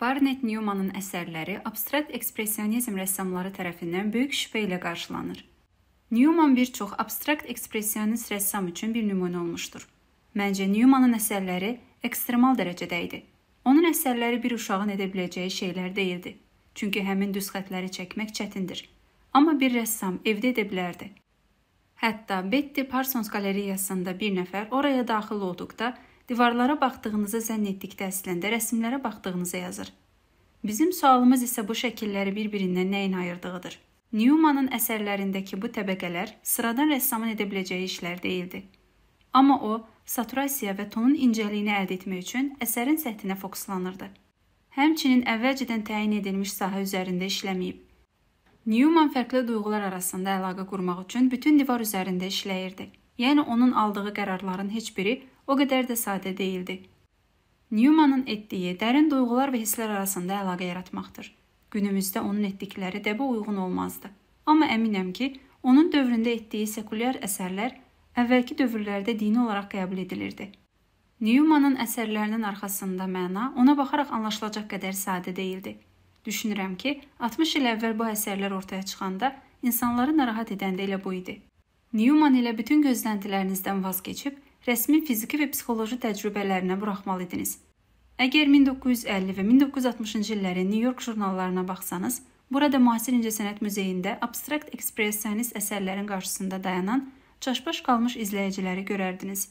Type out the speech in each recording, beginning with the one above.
Barnett Newmanın əsərləri abstrakt ekspressionizm rəssamları tərəfindən böyük şübhə ilə qarşılanır. Newman bir çox abstrakt ekspressionist rəssam üçün bir nümunə olmuşdur. Məncə Newmanın əsərləri ekstremal dərəcədə idi. Onun əsərləri bir uşağın edə biləcəyi şeylər deyildi. Çünki həmin düz xətləri çəkmək çətindir. Amma bir rəssam evdə edə bilərdi. Hətta Betty Parsons qalereyasında bir nəfər oraya daxil olduqda divarlara baxdığınızı zənn etdikdə əslində rəsmlərə baxdığınızı yazır. Bizim sualımız isə bu şəkilləri bir-birindən nəyin ayırdığıdır. Newmanın əsərlərindəki bu təbəqələr sıradan rəssamın edə biləcəyi işlər deyildi. Amma o, saturasiya və tonun incəliyini əldə etmək üçün əsərin səthinə fokuslanırdı. Həmçinin əvvəlcədən təyin edilmiş sahə üzərində işləməyib. Newman fərqli duyğular arasında əlaqə qurmaq üçün bütün divar üzərində işləyirdi. Yəni onun aldığı qərarların heç biri o qədər də sadə değildi. Newmanın etdiyi dərin duyğular və hisslər arasında əlaqə yaratmaqdır. Günümüzdə onun etdikləri dəbə uyğun olmazdı. Amma əminəm ki, onun dövründə etdiyi sekulyar əsərlər əvvəlki dövrlərdə dini olaraq qəbul edilirdi. Newmanın əsərlərinin arxasında məna ona baxaraq anlaşılacaq qədər sadə deyildi. Düşünürəm ki, 60 il əvvəl bu əsərlər ortaya çıxanda insanları narahat edən də elə bu idi. Newman ilə bütün gözləntilərinizdən vaz keçib rəsmi fiziki və psixoloji təcrübələrinə buraxmalı idiniz. Əgər 1950 və 1960-cı illərin New York jurnallarına baxsanız, burada müasir incəsənət muzeyində abstrakt ekspressionist əsərlərin qarşısında dayanan çaşbaş qalmış izləyiciləri görərdiniz.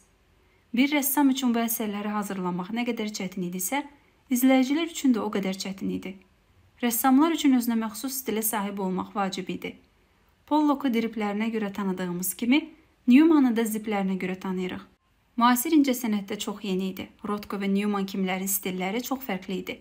Bir rəssam üçün bu əsərləri hazırlamaq nə qədər çətin idisə, izləyicilər üçün də o qədər çətin idi. Rəssamlar üçün özünə məxsus stilə sahib olmaq vacib idi. Polloku driplərinə görə tanıdığımız kimi, Newmanı da ziplərinə görə tanıyırıq. Müasir incəsənətdə çox yeni idi. Rothko və Newman kimlərin stilləri çox fərqli idi.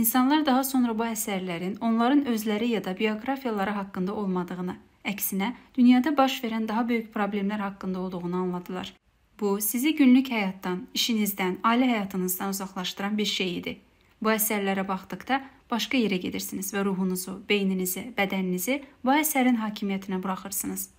İnsanlar daha sonra bu əsərlərin onların özləri ya da bioqrafiyaları haqqında olmadığını, əksinə dünyada baş verən daha böyük problemlər haqqında olduğunu anladılar. Bu sizi günlük həyatdan, işinizdən, ailə həyatınızdan uzaqlaşdıran bir şey idi. Bu əsərlərə baxdıqda başqa yerə gedirsiniz və ruhunuzu, beyninizi, bədəninizi bu əsərin hakimiyyətinə buraxırsınız.